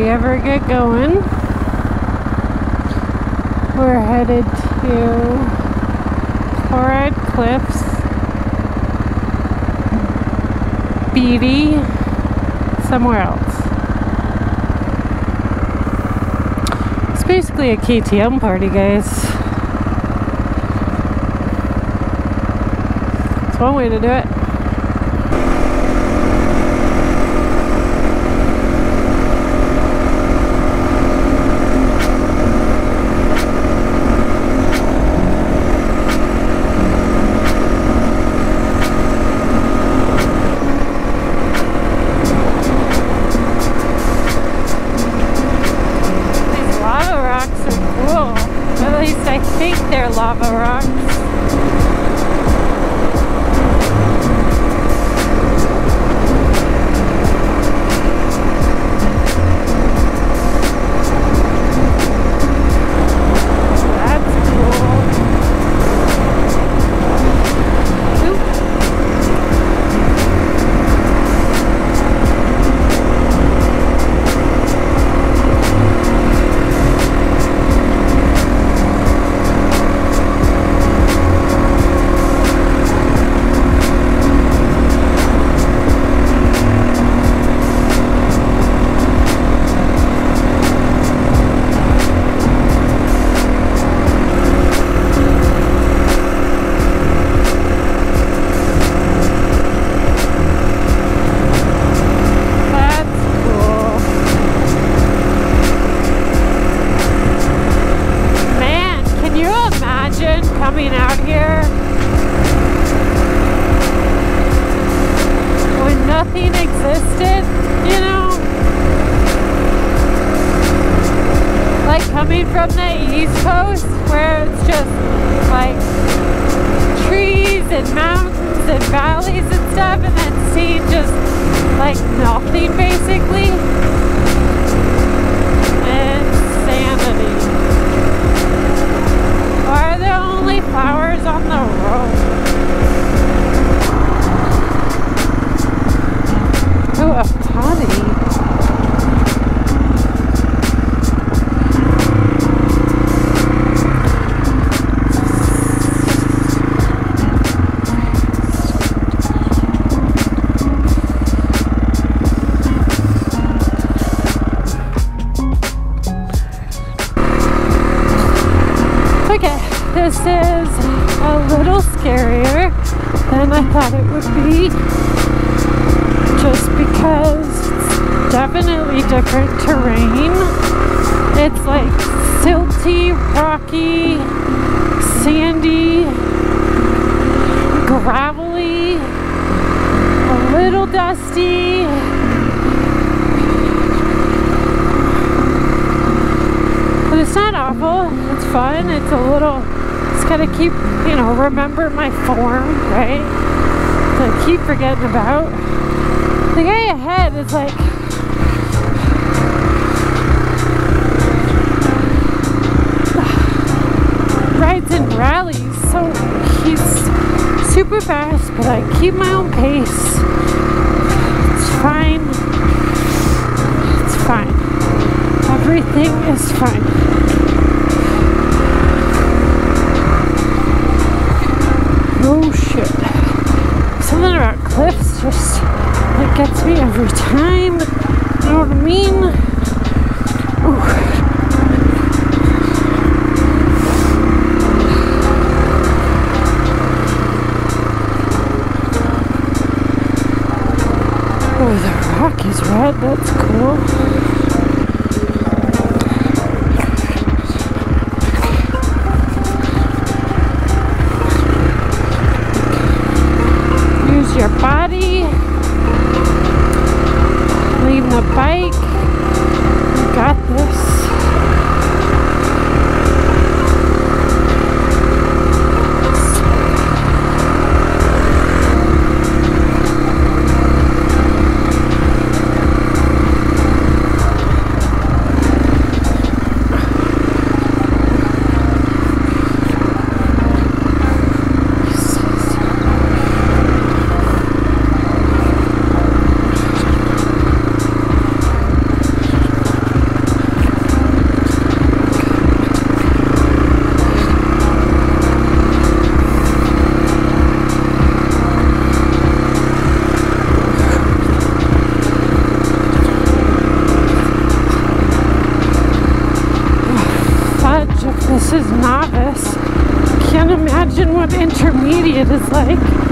we ever get going, we're headed to Chloride Cliffs, Beatty, somewhere else. It's basically a KTM party, guys. It's one way to do it. Like definitely different terrain. It's like silty, rocky, sandy, gravelly, a little dusty. But it's not awful. It's fun. It's a little. it's gotta keep, you know, remember my form, right? To keep forgetting about. The guy ahead is like. Rides and rallies, so he's super fast, but I keep my own pace. It's fine. It's fine. Everything is fine. Oh shit. Something about cliffs just it gets me every time. You know what I mean? Ooh. The rock is red. That's cool. Imagine what intermediate is like.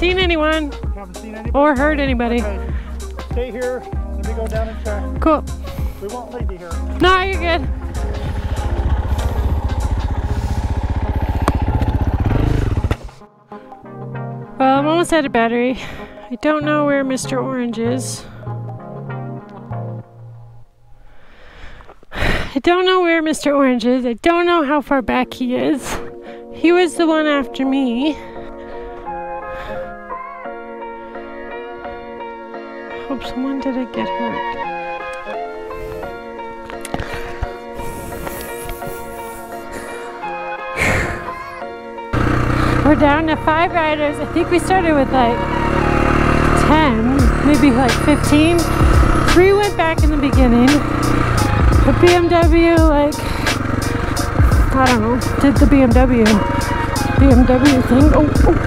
Seen anyone Haven't seen anybody? or heard anybody. Okay. Stay here. Let me go down and check. Cool. We won't leave you here. No, you're good. Well, I'm almost out of battery. I don't know where Mr. Orange is. I don't know where Mr. Orange is. I don't know how far back he is. He was the one after me. Someone didn't get hurt. We're down to five riders. I think we started with like 10, maybe like 15. Three went back in the beginning. The BMW, like, I don't know, did the BMW, BMW thing. Oh, oh,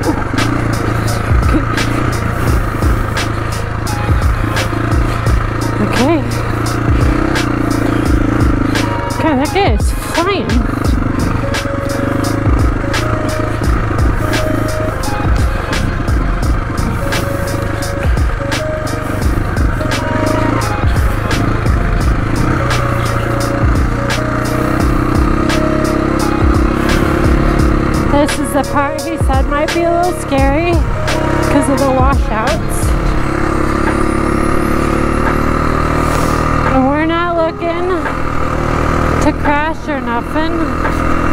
Okay. God, that guy is flying. This is the part he said might be a little scary because of the washouts. And we're not looking to crash or nothing.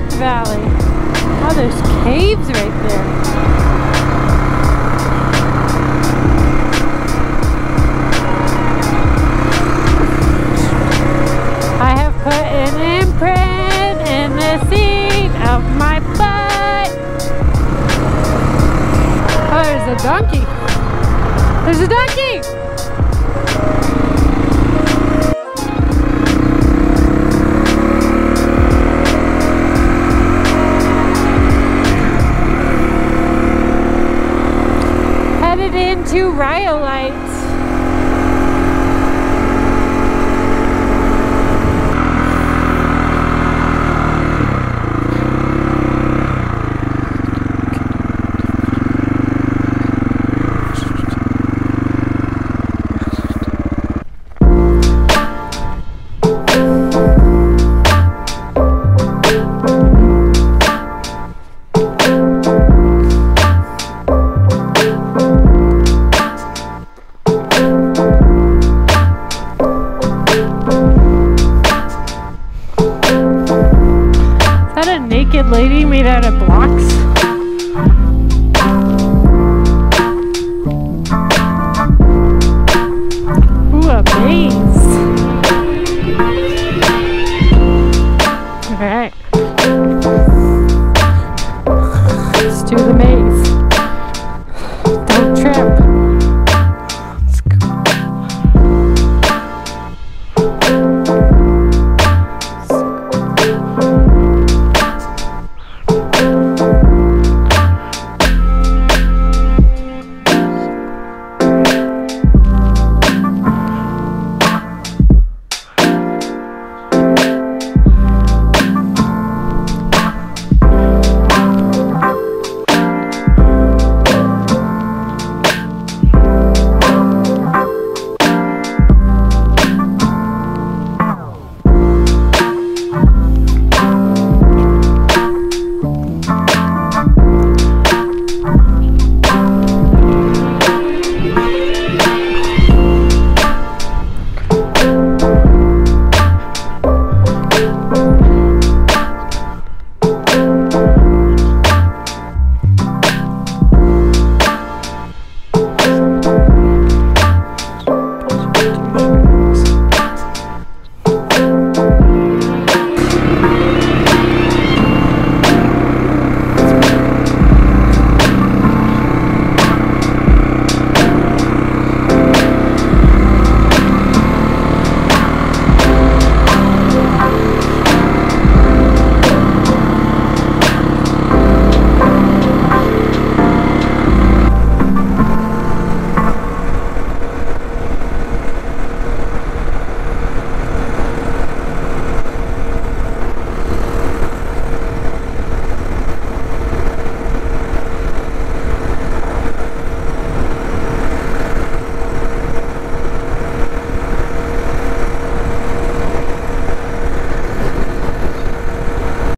Death Valley. Oh, there's caves right there. I have put an imprint in the seat of my butt. Oh, there's a donkey. There's a donkey! All right.